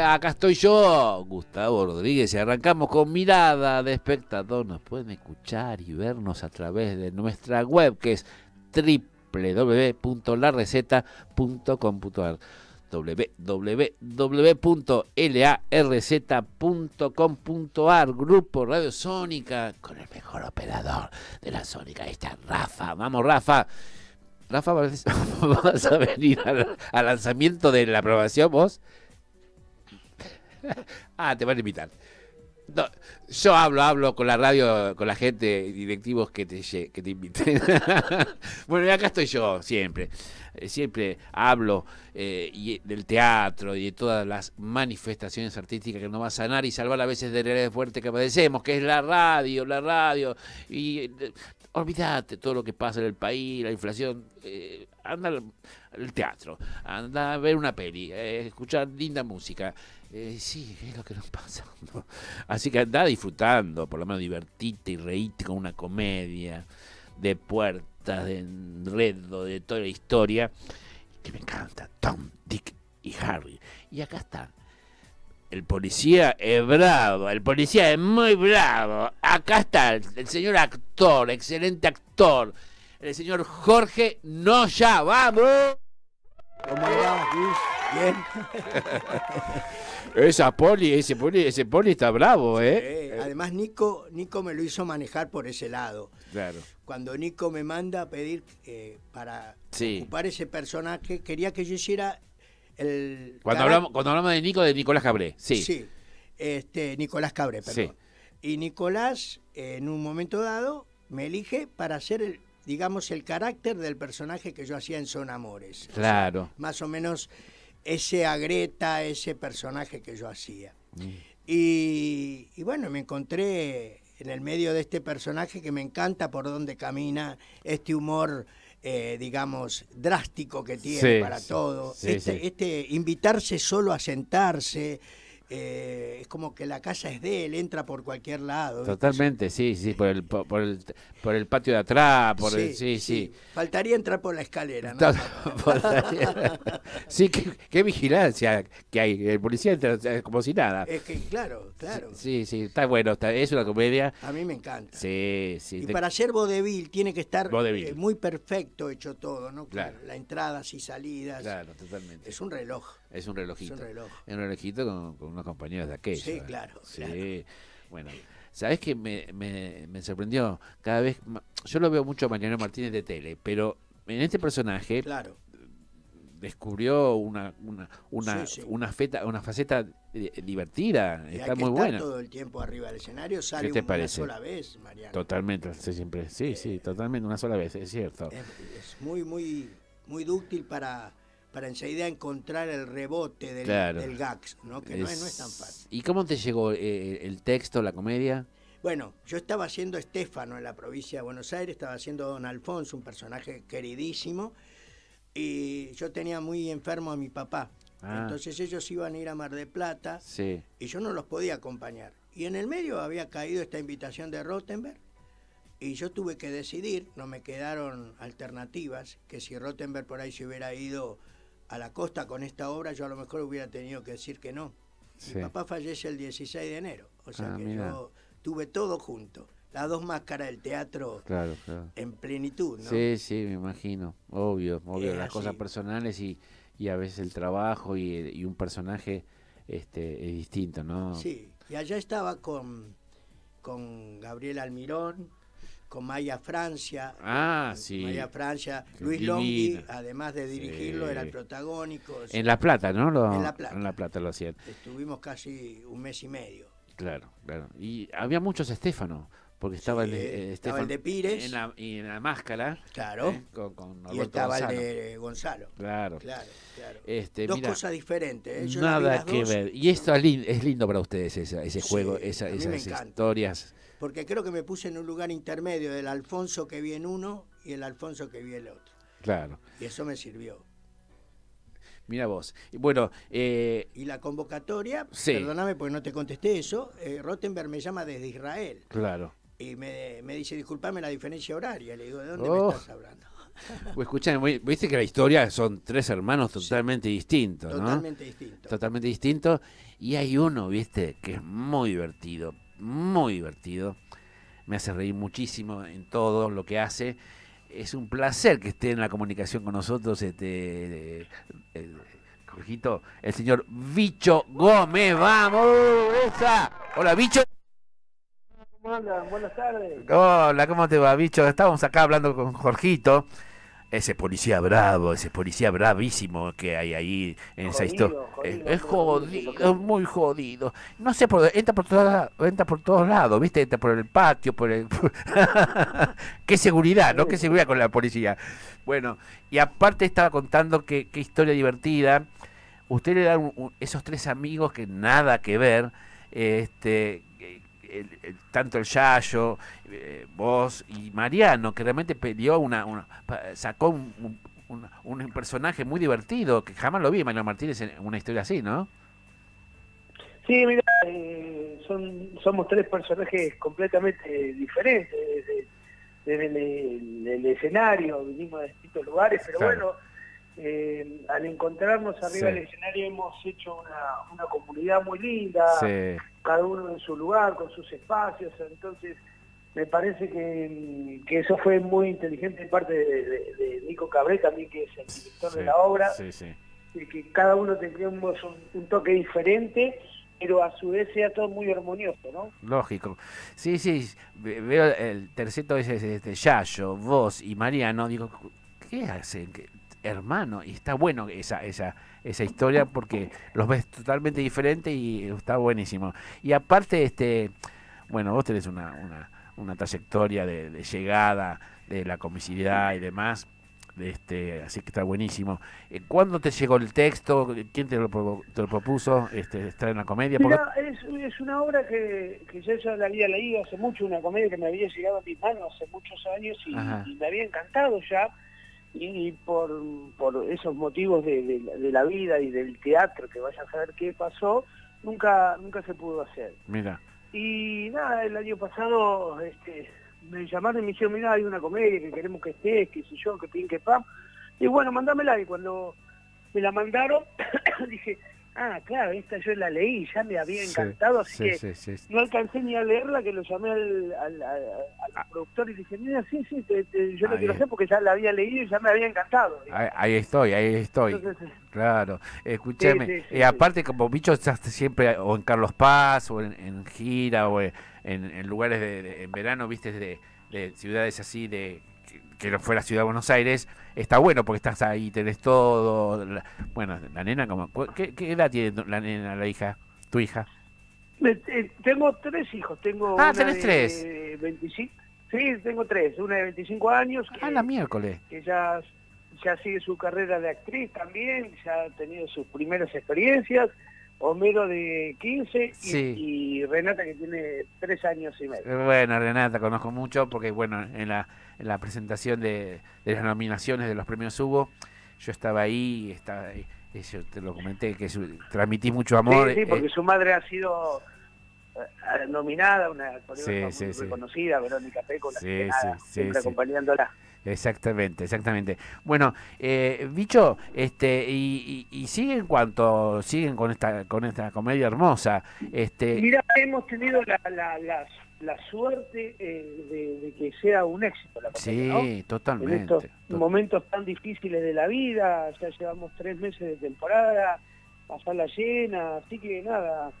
acá estoy yo, Gustavo Rodríguez, y arrancamos con mirada de espectador. Nos pueden escuchar y vernos a través de nuestra web que es www.lareceta.com.ar www.larz.com.ar Grupo Radio Sónica con el mejor operador de la Sónica. Ahí está Rafa. Vamos, Rafa. Rafa, ¿vas a venir al, al lanzamiento de la aprobación vos? ah, te van a invitar. Yo hablo, hablo con la radio, con la gente, directivos que te, que te inviten. bueno, y acá estoy yo, siempre. Eh, siempre hablo eh, del teatro y de todas las manifestaciones artísticas que nos va a sanar y salvar a veces de realidad fuerte que padecemos, que es la radio, la radio. Y eh, olvídate todo lo que pasa en el país, la inflación. Eh, anda al, al, teatro, anda a ver una peli, escuchar linda música. Eh, sí, es lo que nos pasa. ¿no? Así que anda disfrutando, por lo menos divertite y reíte con una comedia de puertas, de enredo, de toda la historia, que me encanta. Tom, Dick y Harry. Y acá está. El policía es bravo, el policía es muy bravo. Acá está el, el señor actor, excelente actor, el señor Jorge Noya. ¡Vamos! ¿Cómo va, Luis? Bien. Esa poli, ese poli, ese poli está bravo, ¿eh? Sí, además, Nico, Nico me lo hizo manejar por ese lado. Claro. Cuando Nico me manda a pedir eh, para Sí. ocupar ese personaje, quería que yo hiciera el. Cuando hablamos, cuando hablamos de Nico, de Nicolás Cabré. Sí. Sí. Este, Nicolás Cabré, perdón. Y Nicolás, en un momento dado, me elige para hacer, el, digamos, el carácter del personaje que yo hacía en Son Amores. Claro. Más o menos ese agreta, ese personaje que yo hacía. Mm. Y, y bueno, me encontré en el medio de este personaje que me encanta por donde camina, este humor, eh, digamos, drástico que tiene Sí, para sí, todo. sí, este, este invitarse solo a sentarse, eh, es como que la casa es de él, entra por cualquier lado. ¿viste? Totalmente, sí, sí, por el, por, por el, por el patio de atrás, por el, sí, sí. Faltaría entrar por la escalera, sí, qué, qué vigilancia que hay. El policía entra como si nada. Es que, claro, claro. Sí, sí, está bueno, está, es una comedia. A mí me encanta. Sí, sí. Y te- para ser vodevil tiene que estar eh, muy perfecto hecho todo, ¿no? Claro. La entradas y salidas. Claro, totalmente. Es un reloj. Es un relojito. Es un reloj. Es un relojito con, con unos compañeros de aquello. Sí, ¿eh? claro, Sí, claro. bueno. ¿Sabes qué me, me, me sorprendió? Cada vez. Yo lo veo mucho a Mariano Martínez de tele, pero en este personaje Claro. descubrió una una una, Sí, sí. una, feta, una faceta eh, divertida. Y Está que muy buena. todo el tiempo arriba del escenario, sale te una parece? sola vez, Mariano. Totalmente, sí, siempre. Sí, sí, totalmente, una sola vez, es cierto. Es, es muy, muy, muy dúctil para, para enseguida encontrar el rebote del, Claro. del gags, ¿no? Que no, es, no es tan fácil. ¿Y cómo te llegó eh, el texto, la comedia? Bueno, yo estaba haciendo Estefano en la provincia de Buenos Aires, estaba haciendo Don Alfonso, un personaje queridísimo, y yo tenía muy enfermo a mi papá. Ah. Entonces ellos iban a ir a Mar de Plata Sí. y yo no los podía acompañar. Y en el medio había caído esta invitación de Rottenberg y yo tuve que decidir, no me quedaron alternativas, que si Rottenberg por ahí se hubiera ido a la costa con esta obra, yo a lo mejor hubiera tenido que decir que no. Sí. Mi papá fallece el 16 de enero, o sea Ah, que mira. yo tuve todo junto, las dos máscaras del teatro Claro, claro. en plenitud, ¿no? Sí, sí, me imagino. Obvio, obvio. Las cosas personales y, y a veces el trabajo y, y un personaje este, es distinto, ¿no? Sí, y allá estaba con, con Gabriel Almirón, con Maya Francia. Ah, sí. Maya Francia. Qué Luis Longhi, divina. además de dirigirlo, Sí. era el protagónico. En La Plata, ¿no? Lo- En La Plata. En La Plata lo hacían. Estuvimos casi un mes y medio. Claro, claro. Y había muchos Estefano, porque estaba el Sí, eh, estaba el de Pires. En la, y en la máscara. Claro. ¿eh? Con, con Y estaba Gonzalo. el de Gonzalo. Claro. Claro, claro. Este, Dos mira, cosas diferentes. ¿eh? Yo Nada que dos, ver. Y esto es lin- es lindo para ustedes, esa- ese Sí, juego, esa- esas historias. Porque creo que me puse en un lugar intermedio del Alfonso que vi en uno y el Alfonso que vi en el otro. Claro. Y eso me sirvió. Mira vos. Bueno, eh, Y la convocatoria, Sí. perdóname porque no te contesté eso, eh, Rottenberg me llama desde Israel claro. Y me, me dice, disculpame la diferencia horaria. Le digo, ¿de dónde Oh. me estás hablando? Pues viste que la historia son tres hermanos totalmente distintos, ¿no? Totalmente distintos. Totalmente distintos. Y hay uno, viste, que es muy divertido, muy divertido. Me hace reír muchísimo en todo lo que hace. Es un placer que esté en la comunicación con nosotros, este, eh, Jorgito, el señor Bicho Gómez. ¡Vamos! ¡Esa! Hola, Bicho. ¿Cómo andan? Buenas tardes. Hola, ¿cómo te va, bicho? Estábamos acá hablando con Jorgito, ese policía bravo, ese policía bravísimo que hay ahí en esa historia. Es, jodido, muy jodido. No sé, por, entra, por toda, entra por todos lados, ¿viste? Entra por el patio, por el... qué seguridad, ¿no? Qué seguridad con la policía. Bueno, y aparte estaba contando que, qué historia divertida. Usted le da esos tres amigos que nada que ver, este tanto el Yayo, eh, vos y Mariano, que realmente peleó una, sacó un, un, personaje muy divertido, que jamás lo vi, Mariano Martínez, en una historia así, ¿no? Sí, mira, eh, son, somos tres personajes completamente diferentes desde, el, escenario, vinimos de distintos lugares, pero bueno, eh, al encontrarnos arriba del escenario hemos hecho una, una comunidad muy linda, cada uno en su lugar, con sus espacios, entonces me parece que, eso fue muy inteligente en parte de, Nico Cabré también, que es el director de la obra, que cada uno tengamos un, toque diferente pero a su vez sea todo muy armonioso, ¿no? Lógico. Sí, sí, veo el tercero es este Yayo, vos y Mariano, digo, ¿qué hacen? Hermano, y está bueno esa, esa, esa historia porque los ves totalmente diferente y está buenísimo. Y aparte, este, bueno, vos tenés una, una, una trayectoria de, llegada de la comicidad y demás. Este, así que está buenísimo. Eh, ¿Cuándo te llegó el texto? ¿Quién te lo, te lo propuso? Este, ¿Estar en la comedia? Mira, es, es, una obra que, que yo ya la había leído hace mucho, una comedia que me había llegado a mis manos hace muchos años y me había encantado ya y por, por esos motivos de, la vida y del teatro, que vaya a saber qué pasó, nunca nunca se pudo hacer. Mira. Y nada, el año pasado este, me llamaron y me dijeron, mira, hay una comedia que queremos que estés, que sé yo, que pin, que pam. Y bueno, mandámela. Y cuando me la mandaron, dije, ah, claro, esta yo la leí, ya me había encantado, así que no alcancé ni a leerla, que lo llamé al, al, ah. productor y le dije, mira, sí, sí, yo lo quiero hacer porque ya la había leído y ya me había encantado. Ahí, estoy, ahí estoy. claro, escúcheme, y aparte como bicho estás siempre o en Carlos Paz o en, gira o en, lugares de, en verano, viste, de, de ciudades así de que no fue la ciudad de Buenos Aires, está bueno porque estás ahí, tenés todo. bueno, la nena, como ¿qué, edad tiene la nena, la hija, tu hija? Eh, tengo tres hijos. Tengo ah, tenés tres. 25, sí, tengo tres. Una de 25 años. Que, ah, la miércoles. Que ya, ya sigue su carrera de actriz también, ya ha tenido sus primeras experiencias. Homero de 15 y, Renata que tiene 3 años y medio. Bueno, Renata conozco mucho porque, bueno, en la, en la presentación de, las nominaciones de los premios Hugo, yo estaba ahí, estaba, yo te lo comenté, que transmití mucho amor. Sí, porque eh, su madre ha sido eh, nominada, una coreógrafa muy reconocida, Verónica Peco, la siempre acompañándola. Exactamente, exactamente. Bueno, eh, bicho, este, y, y, siguen cuanto siguen con esta con esta comedia hermosa. Este, mira, hemos tenido la, la, la, suerte eh, de, que sea un éxito la comedia. Sí, totalmente. En estos momentos tan difíciles de la vida, ya llevamos tres meses de temporada, a sala llena, así que nada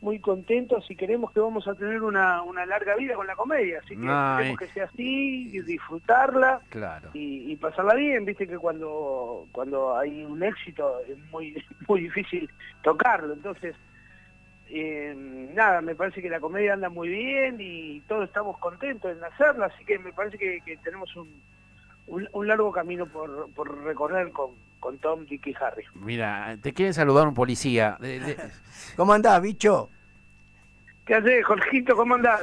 muy contentos y queremos que vamos a tener una, una larga vida con la comedia, así que queremos que sea así, y disfrutarla claro. y, pasarla bien, viste que cuando cuando hay un éxito es muy muy difícil tocarlo, entonces eh, nada, me parece que la comedia anda muy bien y todos estamos contentos en hacerla, así que me parece que, tenemos un, un, largo camino por, por recorrer con, con Tom, Dick y Harry. Mira, te quieren saludar un policía. ¿Cómo andás, bicho? ¿Qué haces, Jorgito? ¿Cómo andás?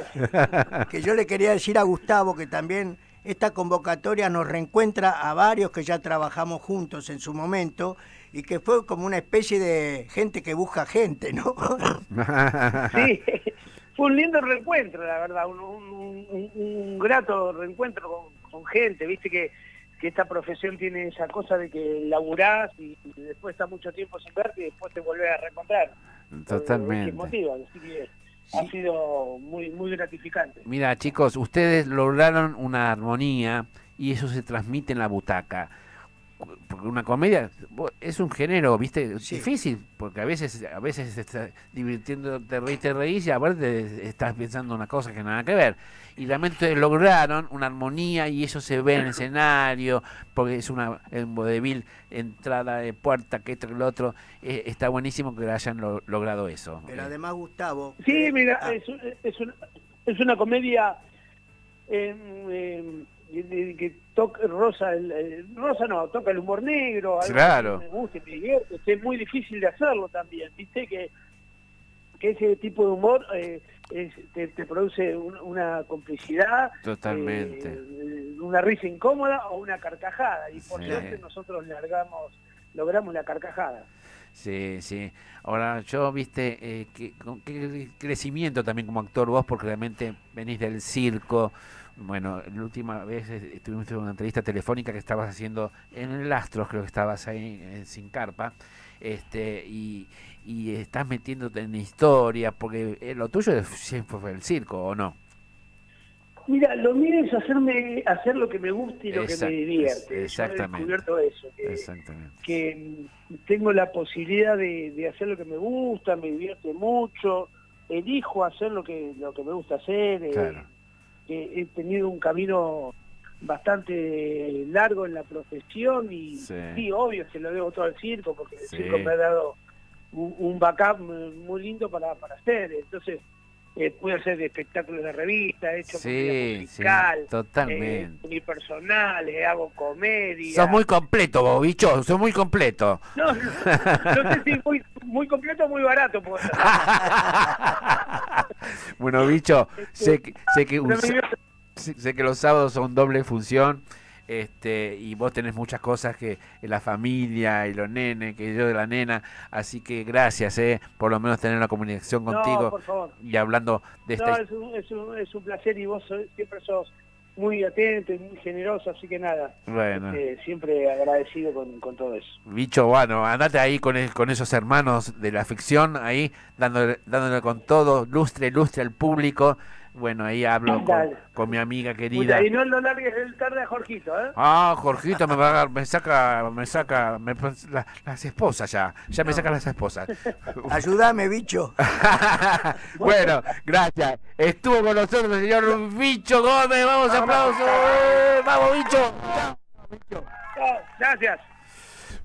que yo le quería decir a Gustavo que también esta convocatoria nos reencuentra a varios que ya trabajamos juntos en su momento y que fue como una especie de gente que busca gente, ¿no? sí, fue un lindo reencuentro, la verdad, un, grato reencuentro con, con gente, viste que que esta profesión tiene esa cosa de que laburás y, después está mucho tiempo sin verte y después te volvés a reencontrar. Totalmente. motiva, así que ha sido muy, muy gratificante. Mira, chicos, ustedes lograron una armonía y eso se transmite en la butaca porque una comedia es un género, viste, difícil, porque a veces a veces estás divirtiendo, te reís, te reís y aparte estás pensando una cosa que nada que ver. Y realmente lograron una armonía y eso se ve en el escenario, porque es una en vodevil, entrada de puerta, que esto, que lo otro, eh, está buenísimo que hayan logrado eso. Pero además, Gustavo... Sí, mira, ah. es, es, una, es una comedia... Eh, que toca Rosa, el, Rosa no, toca el humor negro, algo claro. que me gusta, me es muy difícil de hacerlo también, viste que, que ese tipo de humor eh, te, produce una complicidad, totalmente, eh, una risa incómoda o una carcajada, y por suerte nosotros largamos, logramos la carcajada. Sí, sí. Ahora, yo, viste, eh, que, con qué crecimiento también como actor vos, porque realmente venís del circo, bueno, la última vez estuvimos en una entrevista telefónica que estabas haciendo en el Astros, creo que estabas ahí en Sin Carpa, este, y, y estás metiéndote en historia, porque eh, lo tuyo siempre fue el circo, ¿o no? Mira, lo mío es hacerme, hacer lo que me gusta y lo que me divierte. Exactamente. Yo he descubierto eso, que, exactamente. que tengo la posibilidad de, de hacer lo que me gusta, me divierte mucho, elijo hacer lo que, lo que me gusta hacer. Eh, claro he tenido un camino bastante largo en la profesión y sí, obvio se lo debo todo al circo porque el circo me ha dado un, backup muy lindo para, para hacer. Entonces eh, pude hacer espectáculos de revista, he hecho sí, musical, sí, totalmente. Eh, mi personal, eh, hago comedia. Sos muy completo, vos, bicho, sos muy completo. No, no, no sé si muy, muy completo o muy barato. bueno, bicho, sé que, sé que, sé que los sábados son doble función este y vos tenés muchas cosas que la familia y los nenes, que yo de la nena, así que gracias, eh, por lo menos tener una comunicación contigo y hablando de esta... No, es un, es, un, es un placer y vos siempre sos muy atento y muy generoso, así que nada, bueno. Este, siempre agradecido con, con, todo eso. Bicho, bueno, andate ahí con, con esos hermanos de la ficción, ahí dándole, dándole con todo, lustre, lustre al público, bueno, ahí hablo con, mi amiga querida. y no lo largues el tarde a Jorgito, ¿eh? Ah, Jorgito me va a, me saca, me saca, me, las esposas ya, ya me sacan las esposas. Ayúdame, bicho. bueno, gracias. Estuvo con nosotros el señor Bicho Gómez, vamos, aplausos. Eh, vamos, bicho. gracias.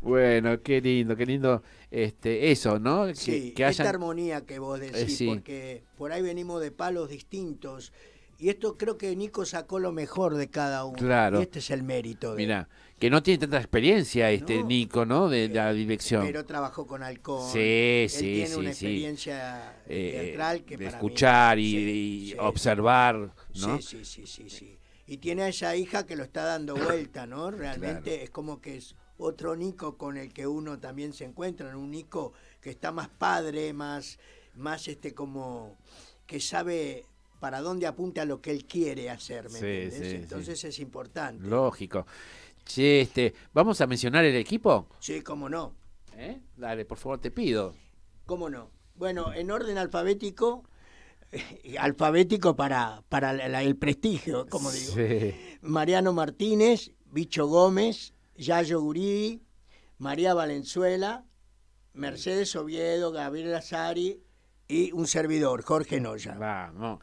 Bueno, qué lindo, qué lindo este, eso, ¿no? Que, sí, esta armonía que vos decís, eh, porque por ahí venimos de palos distintos. Y esto creo que Nico sacó lo mejor de cada uno. Claro. Y este es el mérito. De Mira, que no tiene tanta experiencia este Nico, ¿no? De la dirección. Pero trabajó con Halcón. Sí, Él sí, tiene sí. una experiencia eh, teatral que de para escuchar mí, y, observar, ¿no? Sí, sí, sí, sí, Y tiene a esa hija que lo está dando vuelta, ¿no? Realmente es como que es otro Nico con el que uno también se encuentra, un Nico que está más padre, más, más este como que sabe para dónde apunta lo que él quiere hacer, ¿me entiendes? Entonces es importante. Lógico. Che, este, ¿vamos a mencionar el equipo? Sí, cómo no. ¿Eh? Dale, por favor, te pido. ¿Cómo no? Bueno, en orden alfabético, alfabético para, para el prestigio, como digo. Mariano Martínez, Bicho Gómez, Yayo Guridi, María Valenzuela, Mercedes Oviedo, Gabriel Azari y un servidor, Jorge Noya. Vamos.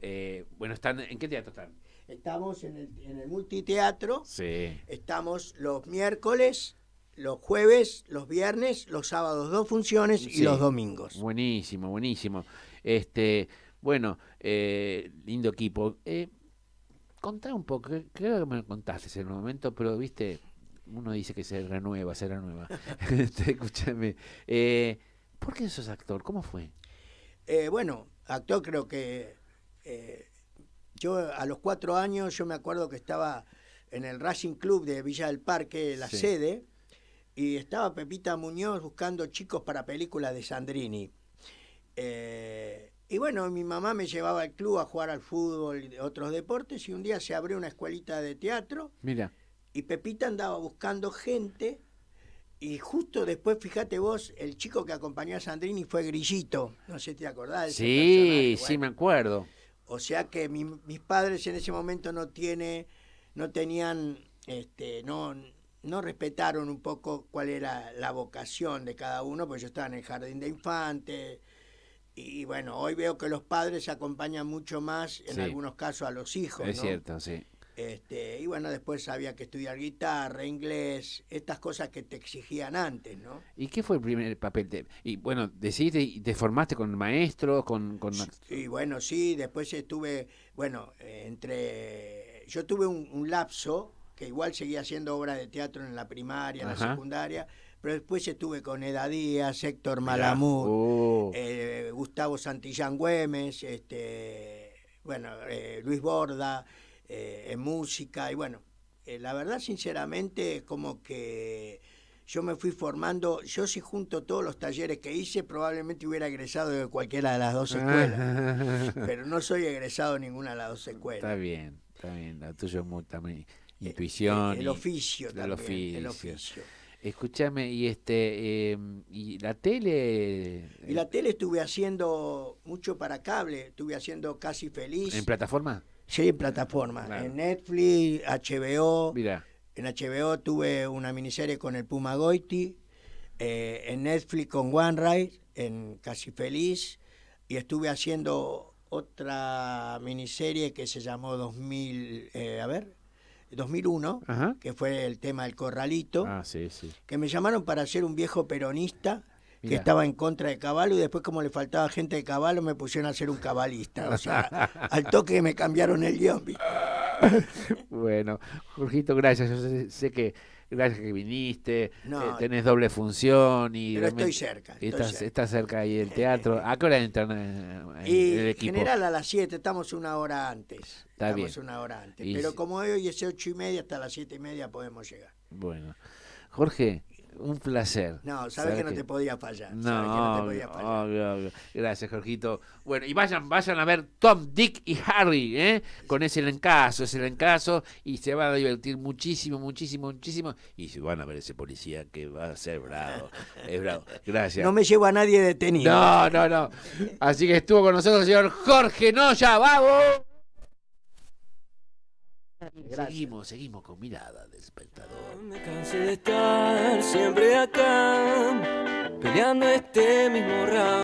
Eh, bueno, están, ¿en qué teatro están? Estamos en el, en el multiteatro. Sí. Estamos los miércoles, los jueves, los viernes, los sábados dos funciones y los domingos. Buenísimo, buenísimo. Este, bueno, eh, lindo equipo. Eh, contá un poco, creo que me lo contaste en el momento, pero viste, uno dice que se renueva, se renueva. Este, escúchame. Eh, ¿Por qué sos actor? ¿Cómo fue? Eh, bueno, actor creo que... Eh, yo a los cuatro años, yo me acuerdo que estaba en el Racing Club de Villa del Parque, la sede, y estaba Pepita Muñoz buscando chicos para películas de Sandrini. y bueno, mi mamá me llevaba al club a jugar al fútbol y otros deportes, y un día se abrió una escuelita de teatro. Mira Y Pepita andaba buscando gente y justo después, fíjate vos, el chico que acompañó a Sandrini fue Grillito. No sé si te acordás. de Sí, sí, Bueno, me acuerdo. O sea que mi- mis padres en ese momento no tiene, no tenían, este, no, no respetaron un poco cuál era la vocación de cada uno, porque yo estaba en el jardín de infantes. Y bueno, hoy veo que los padres acompañan mucho más, en Sí. algunos casos, a los hijos. Es ¿no? cierto, sí. Este, y bueno, después había que estudiar guitarra, inglés, estas cosas que te exigían antes, ¿no? ¿Y qué fue el primer papel? Te- y bueno, decidiste y te formaste con maestros, con... con... Y bueno, sí, después estuve, bueno, entre... Yo tuve un, un lapso, que igual seguía haciendo obras de teatro en la primaria, en Ajá. la secundaria, pero después estuve con Eda Díaz, Héctor. Malamud, Oh, eh, Gustavo Santillán Güemes, este, bueno, eh, Luis Borda, eh, en música, y bueno, eh, la verdad, sinceramente, es como que yo me fui formando, yo si junto todos los talleres que hice, probablemente hubiera egresado de cualquiera de las dos escuelas, pero no soy egresado de ninguna de las dos escuelas. está bien, está bien. La tuya es muy también Eh, intuición. El, y- oficio también, el oficio. oficio. Escúchame, y este, eh, y la tele... Y la tele estuve haciendo mucho para cable, estuve haciendo Casi Feliz. ¿En plataforma? Sí, en plataforma. Claro. En Netflix, HBO. En HBO tuve una miniserie con el Puma Goiti. eh, en Netflix con One Ride, en Casi Feliz. Y estuve haciendo otra miniserie que se llamó 2000, eh, a ver, 2001, Ajá. que fue el tema del corralito. ah, sí, sí. Que me llamaron para ser un viejo peronista que estaba en contra de Caballo y después como le faltaba gente de Caballo me pusieron a ser un cabalista. O sea, al toque me cambiaron el guion. Bueno, Jorgito, gracias. Yo sé, sé que gracias que viniste, No. eh, tenés doble función y Pero estoy cerca. estoy Estás, cerca. estás cerca ahí del teatro. ¿A qué hora entran Y el en equipo? general a las 7, estamos una hora antes. Está estamos bien. una hora antes. Y Pero como hoy es ocho y media, hasta las siete y media podemos llegar. Bueno, Jorge, un placer. No, sabes que no te podía fallar. No, no te obvio, podía fallar. obvio, obvio. Gracias, Jorgito. Bueno, y vayan, vayan a ver Tom, Dick y Harry, ¿eh? Con ese encaso, ese encaso, y se van a divertir muchísimo, muchísimo, muchísimo. Y se van a ver ese policía que va a ser bravo. Es bravo. Gracias. No me llevo a nadie detenido. No, no, no. Así que estuvo con nosotros el señor Jorge Noya, vamos. Seguimos, seguimos con mirada de espectador. Me cansé de estar siempre acá, peleando este mismo round.